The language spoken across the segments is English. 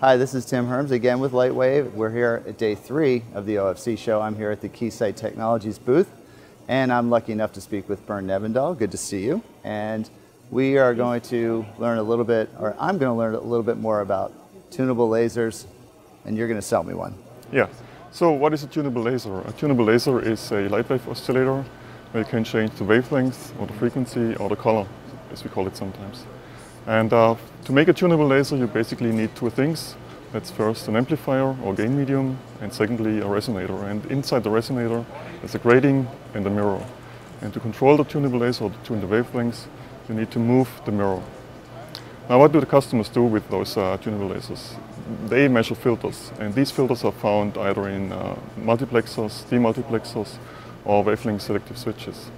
Hi, this is Tim Hermes again with Lightwave. We're here at day three of the OFC show. I'm here at the Keysight Technologies booth, and I'm lucky enough to speak with Bernd Nebendahl. Good to see you. And we are going to learn a little bit, or I'm going to learn a little bit more about tunable lasers, and you're going to sell me one. Yeah. So what is a tunable laser? A tunable laser is a light wave oscillator where you can change the wavelength or the frequency or the color, as we call it sometimes. And uh, to make a tunable laser, you basically need two things. That's first an amplifier or gain medium, and secondly a resonator. And inside the resonator, there's a grating and a mirror. And to control the tunable laser or to tune the wavelengths, you need to move the mirror. Now what do the customers do with those uh, tunable lasers? They measure filters, and these filters are found either in uh, multiplexers, demultiplexers, or wavelength selective switches.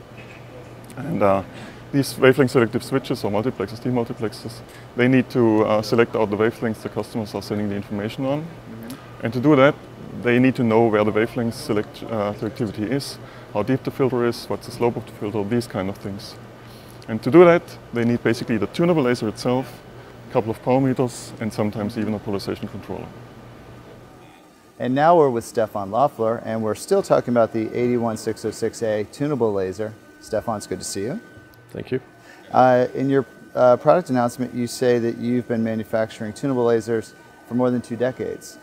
And uh, these wavelength selective switches or multiplexers, demultiplexers, they need to uh, select out the wavelengths the customers are sending the information on. Mm -hmm. And to do that, they need to know where the wavelength select, uh, selectivity is, how deep the filter is, what's the slope of the filter, these kind of things. And to do that, they need basically the tunable laser itself, a couple of power meters, and sometimes even a polarization controller. And now we're with Steffan Loeffler, and we're still talking about the 81606A tunable laser. Steffan, it's good to see you. Thank you. Uh, in your uh, product announcement, you say that you've been manufacturing tunable lasers for more than two decades.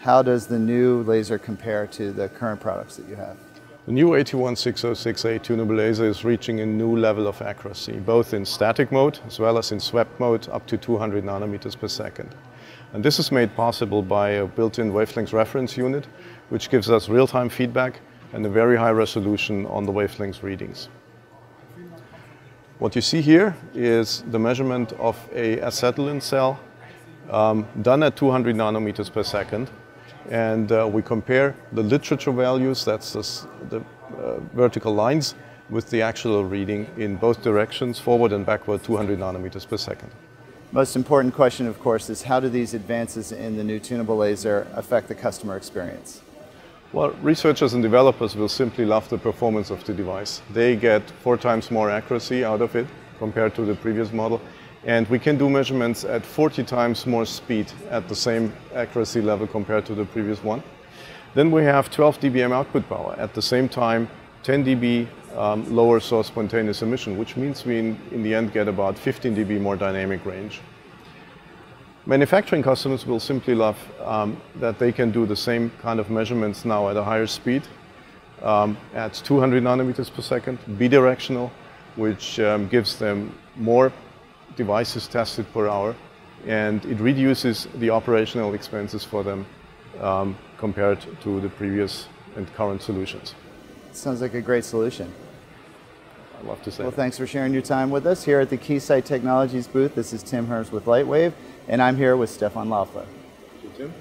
How does the new laser compare to the current products that you have? The new 81606A tunable laser is reaching a new level of accuracy, both in static mode as well as in swept mode up to 200 nanometers per second. And this is made possible by a built-in wavelength reference unit, which gives us real-time feedback and a very high resolution on the wavelength readings. What you see here is the measurement of a acetylene cell um, done at 200 nanometers per second. And uh, we compare the literature values, that's the, the uh, vertical lines, with the actual reading in both directions, forward and backward, 200 nanometers per second. Most important question, of course, is how do these advances in the new tunable laser affect the customer experience? Well, researchers and developers will simply love the performance of the device. They get four times more accuracy out of it compared to the previous model. And we can do measurements at 40 times more speed at the same accuracy level compared to the previous one. Then we have 12 dBm output power. At the same time, 10 dB um, lower source spontaneous emission, which means we in, in the end get about 15 dB more dynamic range. Manufacturing customers will simply love um, that they can do the same kind of measurements now at a higher speed, um, at 200 nanometers per second, bidirectional, which um, gives them more devices tested per hour, and it reduces the operational expenses for them um, compared to the previous and current solutions. Sounds like a great solution. I'd love to say. Well, thanks for sharing your time with us here at the Keysight Technologies booth. This is Tim Hermes with Lightwave. And I'm here with Steffan. Tim.